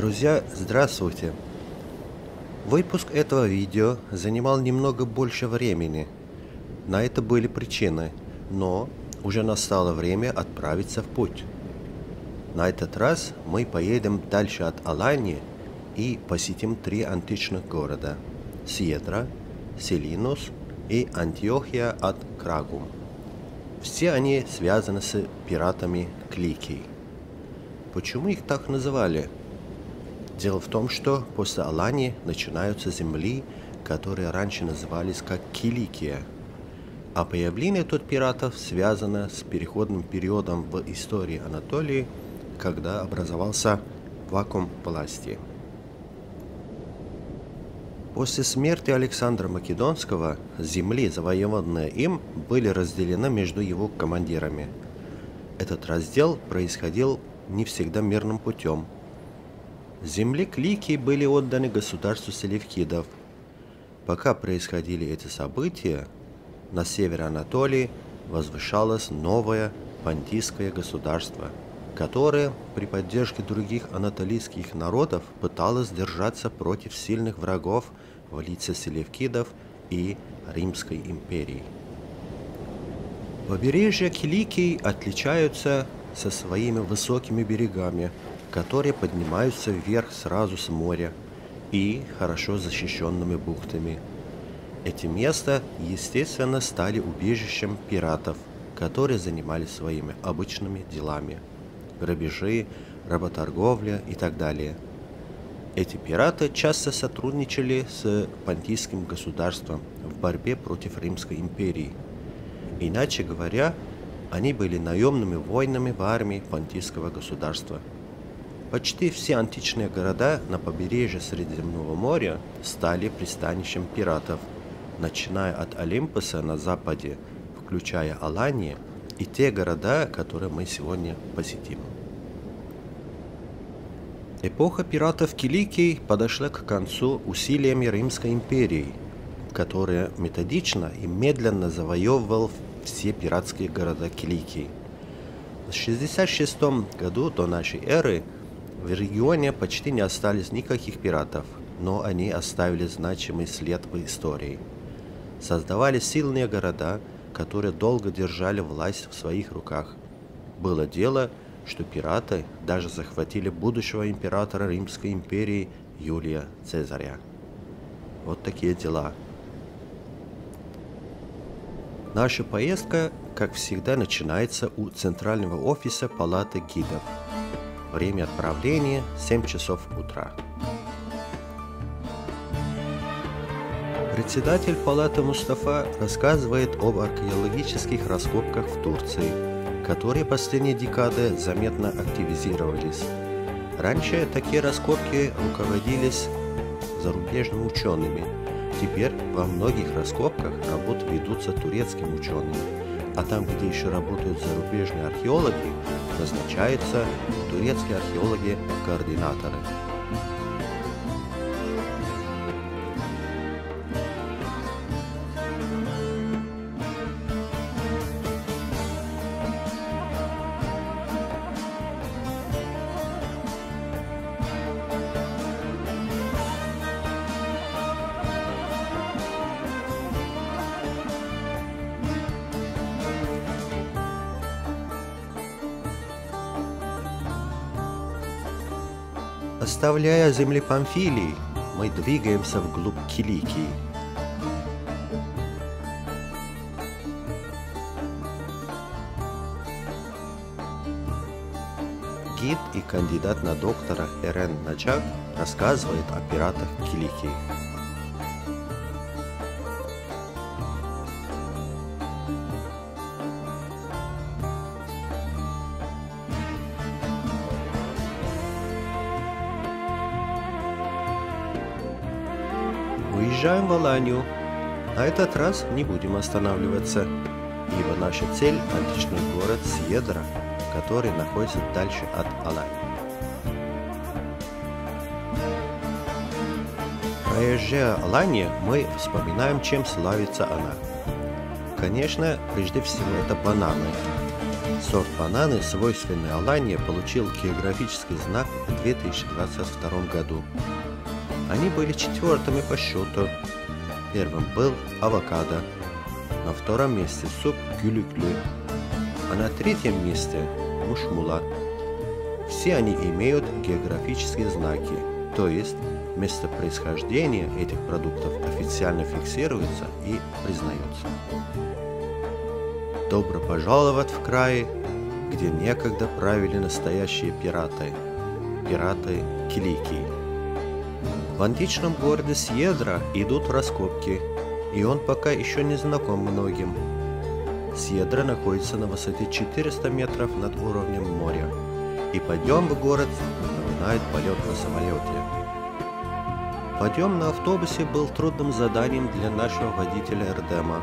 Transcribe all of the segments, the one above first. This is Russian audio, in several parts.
Друзья, здравствуйте! Выпуск этого видео занимал немного больше времени. На это были причины, но уже настало время отправиться в путь. На этот раз мы поедем дальше от Алании и посетим три античных города – Сиедра, Селинус и Антиохия от Крагум. Все они связаны с пиратами Кликий. Почему их так называли? Дело в том, что после Алании начинаются земли, которые раньше назывались как Киликия. А появление тут пиратов связано с переходным периодом в истории Анатолии, когда образовался вакуум власти. После смерти Александра Македонского земли, завоеванные им, были разделены между его командирами. Этот раздел происходил не всегда мирным путем. Земли Клики были отданы государству Селевкидов. Пока происходили эти события, на севере Анатолии возвышалось новое пантийское государство, которое при поддержке других анатолийских народов пыталось держаться против сильных врагов в лице Селевкидов и Римской империи. Побережья Киликии отличаются со своими высокими берегами, которые поднимаются вверх сразу с моря и хорошо защищенными бухтами. Эти места, естественно, стали убежищем пиратов, которые занимались своими обычными делами – грабежи, работорговля и так далее. Эти пираты часто сотрудничали с понтийским государством в борьбе против Римской империи. Иначе говоря, они были наемными воинами в армии понтийского государства. Почти все античные города на побережье Средиземного моря стали пристанищем пиратов, начиная от Олимпоса на западе, включая Алании и те города, которые мы сегодня посетим. Эпоха пиратов Киликий подошла к концу усилиями Римской империи, которая методично и медленно завоевывал все пиратские города Киликии. В 66 году до нашей эры в регионе почти не остались никаких пиратов, но они оставили значимый след в истории. Создавали сильные города, которые долго держали власть в своих руках. Было дело, что пираты даже захватили будущего императора Римской империи Юлия Цезаря. Вот такие дела. Наша поездка, как всегда, начинается у центрального офиса палаты гидов. Время отправления 7 часов утра. Председатель палаты Мустафа рассказывает об археологических раскопках в Турции, которые последние декады заметно активизировались. Раньше такие раскопки руководились зарубежными учеными – Теперь во многих раскопках работы ведутся турецким ученым, а там, где еще работают зарубежные археологи, назначаются турецкие археологи-координаторы. Оставляя земли Памфилии, мы двигаемся вглубь Киликии. Гид и кандидат на доктора Эрен Наджак рассказывает о пиратах Киликии. Выезжаем в Аланию. На этот раз не будем останавливаться, ибо наша цель – античный город Сьедра, который находится дальше от Алании. Проезжая Алания, мы вспоминаем, чем славится она. Конечно, прежде всего это бананы. Сорт бананы, свойственный Аланье, получил географический знак в 2022 году. Они были четвертыми по счету. Первым был авокадо, на втором месте суп гюлюклю, а на третьем месте мушмула. Все они имеют географические знаки, то есть место происхождения этих продуктов официально фиксируется и признается. Добро пожаловать в край, где некогда правили настоящие пираты, пираты Киликии. В античном городе Сьедра идут раскопки, и он пока еще не знаком многим. Сьедра находится на высоте 400 метров над уровнем моря, и подъем в город напоминает полет на самолете. Подъем на автобусе был трудным заданием для нашего водителя Эрдема.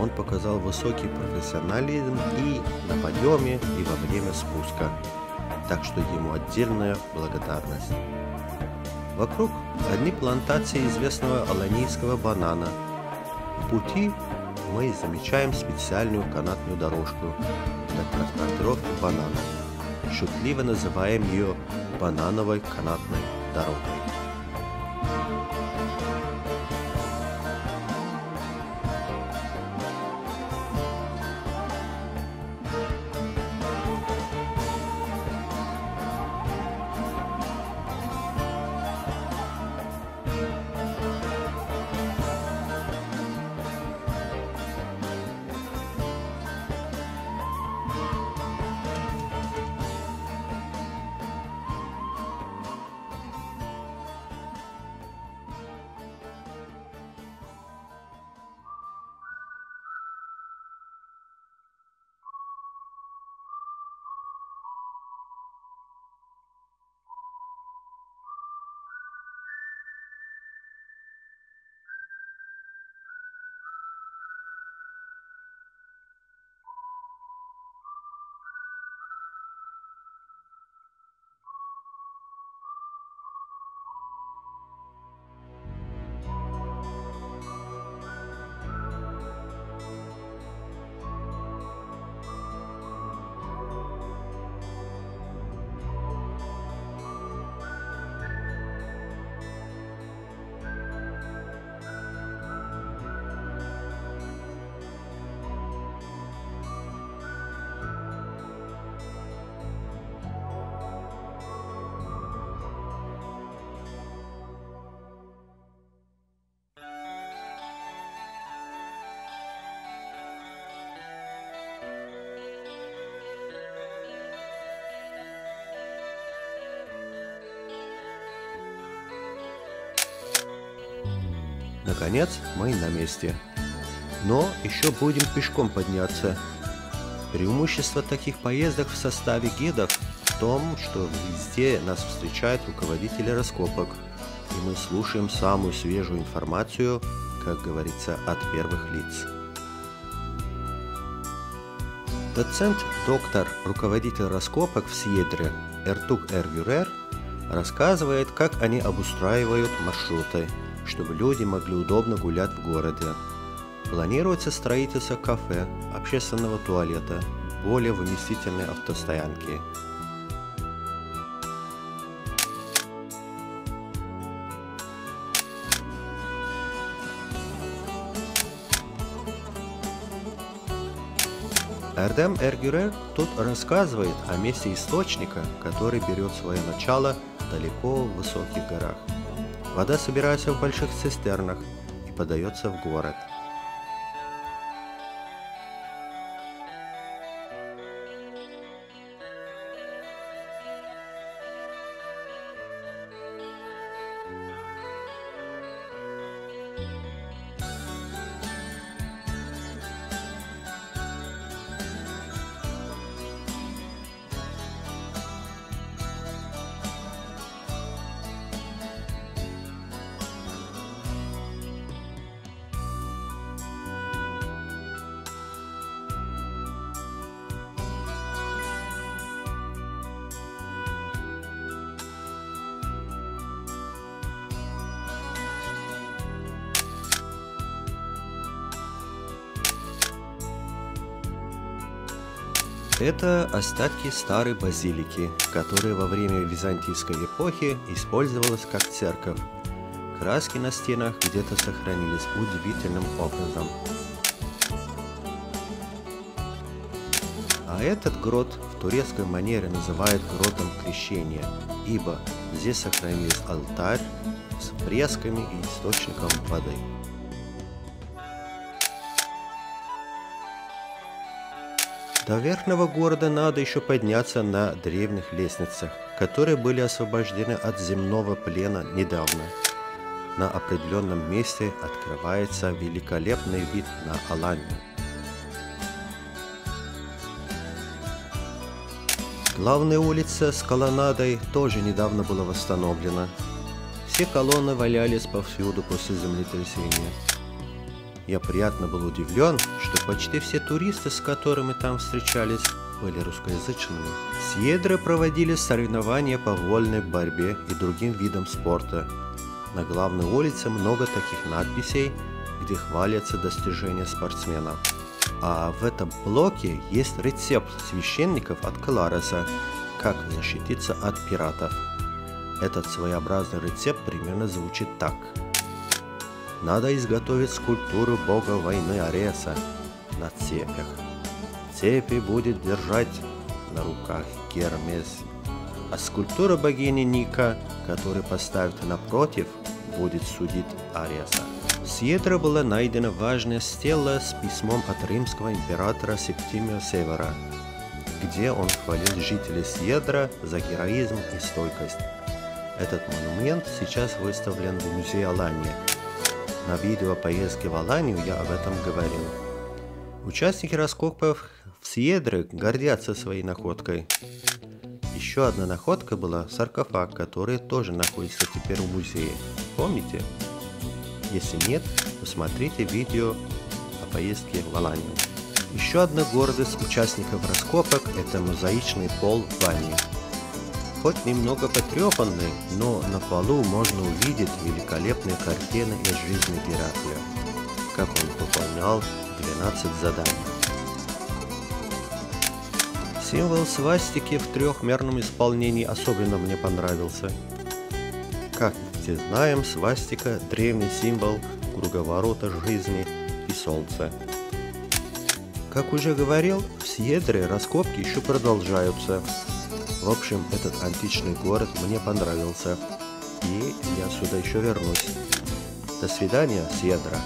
Он показал высокий профессионализм и на подъеме, и во время спуска, так что ему отдельная благодарность. Вокруг одни плантации известного аланийского банана. В пути мы замечаем специальную канатную дорожку для транспортировки банана. Шутливо называем ее банановой канатной дорогой. Наконец, мы на месте. Но еще будем пешком подняться. Преимущество таких поездок в составе гидов в том, что везде нас встречают руководители раскопок, и мы слушаем самую свежую информацию, как говорится, от первых лиц. Доцент, доктор, руководитель раскопок в Сиедре Эртук Эргюрер рассказывает, как они обустраивают маршруты – чтобы люди могли удобно гулять в городе. Планируется строительство кафе, общественного туалета, более вместительной автостоянки. Эрдем Эргюрер тут рассказывает о месте источника, который берет свое начало далеко в высоких горах. Вода собирается в больших цистернах и подается в город. Это остатки старой базилики, которая во время византийской эпохи использовалась как церковь. Краски на стенах где-то сохранились удивительным образом. А этот грот в турецкой манере называют гротом крещения, ибо здесь сохранились алтарь с фресками и источником воды. До верхнего города надо еще подняться на древних лестницах, которые были освобождены от земного плена недавно. На определенном месте открывается великолепный вид на Аланию. Главная улица с колоннадой тоже недавно была восстановлена. Все колонны валялись повсюду после землетрясения. Я приятно был удивлен, что почти все туристы, с которыми там встречались, были русскоязычными. Съедры проводили соревнования по вольной борьбе и другим видам спорта. На главной улице много таких надписей, где хвалятся достижения спортсменов. А в этом блоке есть рецепт священников от Клареса, как защититься от пиратов. Этот своеобразный рецепт примерно звучит так – надо изготовить скульптуру бога войны Ареса на цепях. Цепи будет держать на руках Гермес, а скульптура богини Ника, которую поставят напротив, будет судить Ареса. С Едра была найдена важная стела с письмом от римского императора Септимия Севера, где он хвалил жителей Сьедра за героизм и стойкость. Этот монумент сейчас выставлен в музее Алании – на видео поездки в Аланию я об этом говорил. Участники раскопов в Сьедре гордятся своей находкой. Еще одна находка была саркофаг, который тоже находится теперь в музее. Помните? Если нет, посмотрите видео о поездке в Аланию. Еще одна гордость участников раскопок – это мозаичный пол в бане. Хоть немного потрепанный, но на полу можно увидеть великолепные картины из жизни Геракля, как он выполнял 12 заданий. Символ свастики в трехмерном исполнении особенно мне понравился. Как все знаем, свастика – древний символ круговорота жизни и солнца. Как уже говорил, в Сьедре раскопки еще продолжаются, в общем, этот античный город мне понравился, и я сюда еще вернусь. До свидания, Сьедра.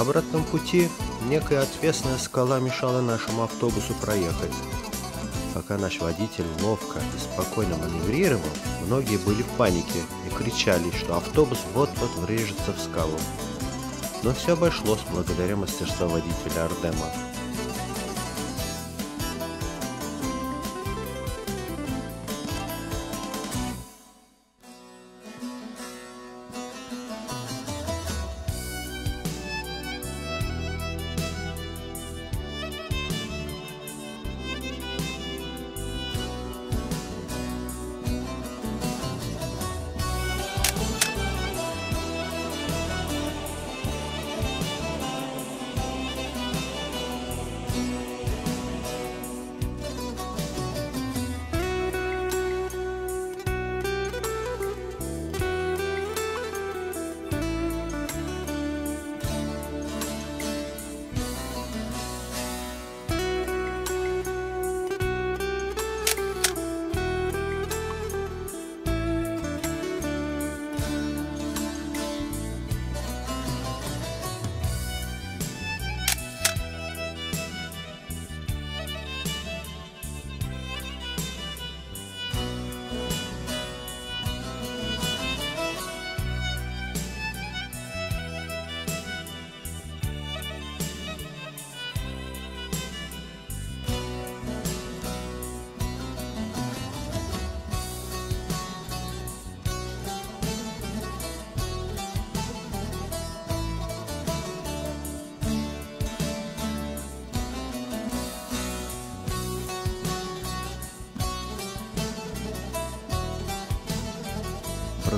На обратном пути некая отвесная скала мешала нашему автобусу проехать. Пока наш водитель ловко и спокойно маневрировал, многие были в панике и кричали, что автобус вот-вот врежется в скалу. Но все обошлось благодаря мастерству водителя Ардема.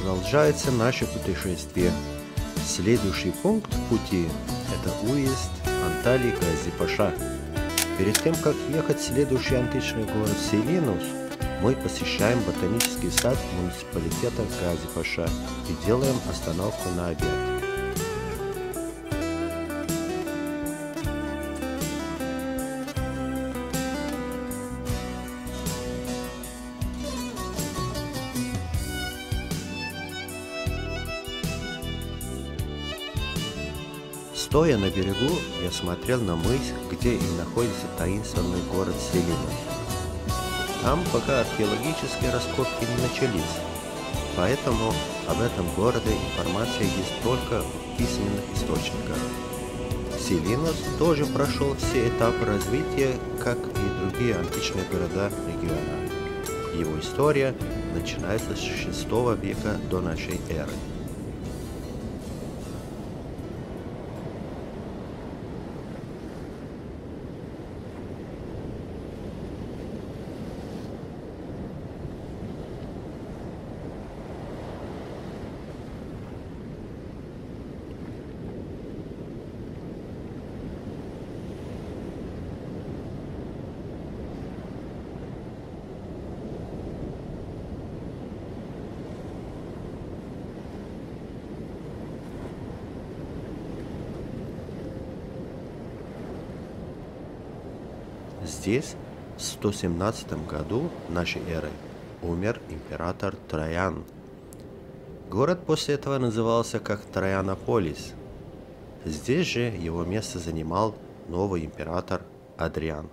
Продолжается наше путешествие. Следующий пункт пути – это уезд Анталии Газипаша. Перед тем, как ехать в следующий античный город Селинус, мы посещаем ботанический сад муниципалитета Газипаша и делаем остановку на обед. Стоя на берегу, я смотрел на мыс, где и находится таинственный город Селинус. Там пока археологические раскопки не начались, поэтому об этом городе информация есть только в письменных источниках. Селинус тоже прошел все этапы развития, как и другие античные города региона. Его история начинается с VI века до нашей эры. Здесь в 117 году нашей эры умер император Троян. Город после этого назывался как Троянополис. Здесь же его место занимал новый император Адриан.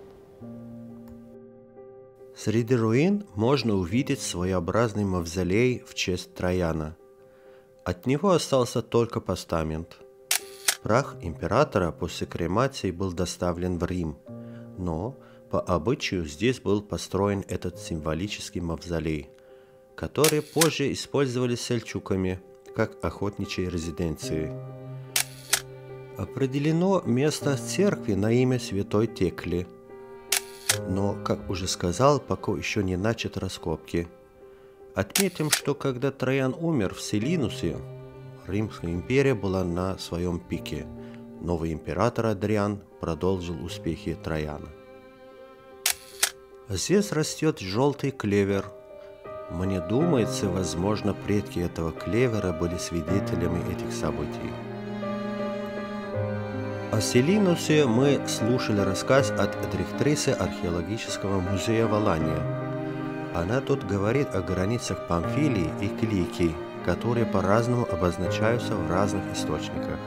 Среди руин можно увидеть своеобразный мавзолей в честь Трояна. От него остался только постамент. Прах императора после кремации был доставлен в Рим, но по обычаю здесь был построен этот символический мавзолей, который позже использовали сельчуками как охотничьей резиденции. Определено место церкви на имя святой Текли. Но, как уже сказал, пока еще не начат раскопки. Отметим, что когда Троян умер в Селинусе, Римская империя была на своем пике. Новый император Адриан продолжил успехи Трояна. Здесь растет желтый клевер. Мне думается, возможно, предки этого клевера были свидетелями этих событий. О Селинусе мы слушали рассказ от директрисы археологического музея Валания. Она тут говорит о границах Памфилии и Киликии, которые по-разному обозначаются в разных источниках.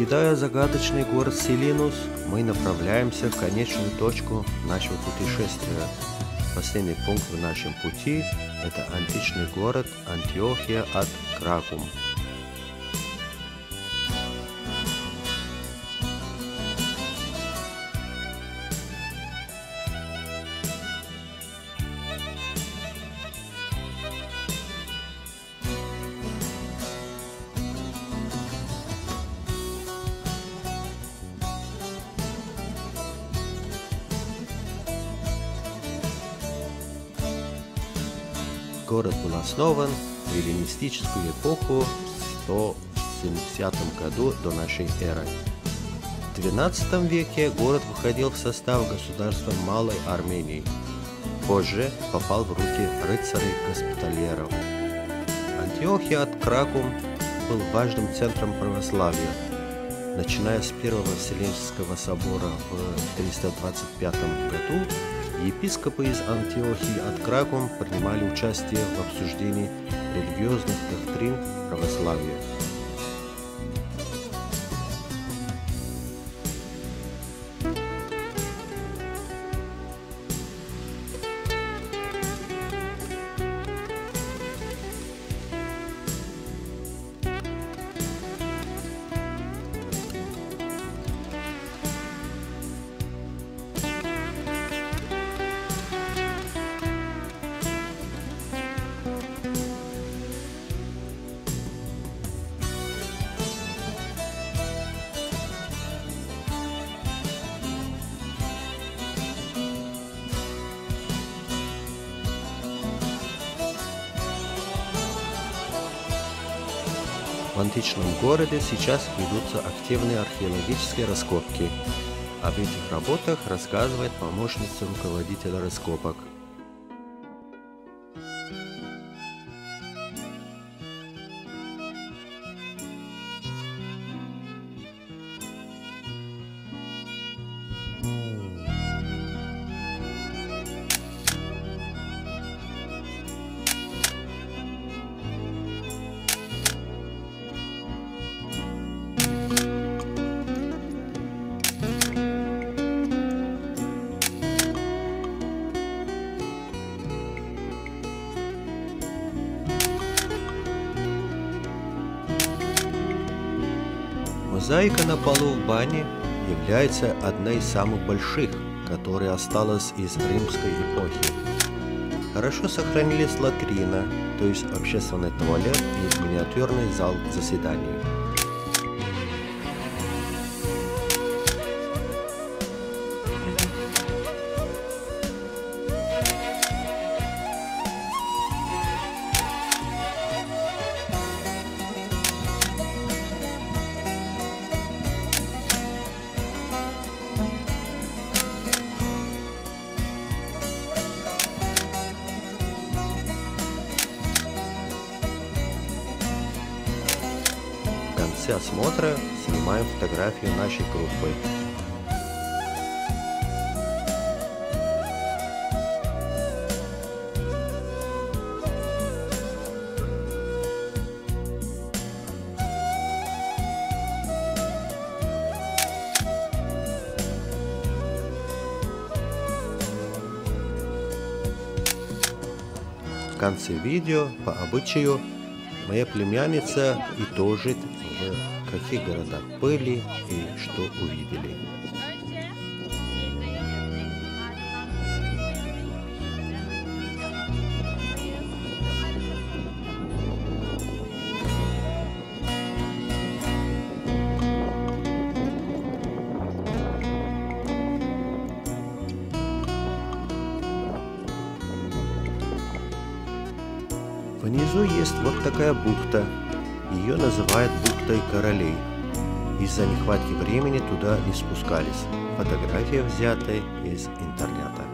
Покидая загадочный город Селинус, мы направляемся в конечную точку нашего путешествия. Последний пункт в нашем пути – это античный город Антиохия от Кракум. Основан в эллинистическую эпоху в 170 году до нашей эры. В XII веке город выходил в состав государства Малой Армении. Позже попал в руки рыцарей-госпитальеров. Антиохия от Кракум был важным центром православия. Начиная с Первого Вселенского собора в 325 году Епископы из Антиохии от Кракум принимали участие в обсуждении религиозных доктрин православия. В античном городе сейчас ведутся активные археологические раскопки. Об этих работах рассказывает помощница руководителя раскопок. Мозаика на полу в бане является одной из самых больших, которая осталась из римской эпохи. Хорошо сохранились латрина, то есть общественный туалет и миниатюрный зал заседаний. Конце видео, по обычаю, моя племянница итожит, в каких городах были и что увидели. Внизу есть вот такая бухта. Ее называют бухтой королей. Из-за нехватки времени туда не спускались. Фотография взята из интернета.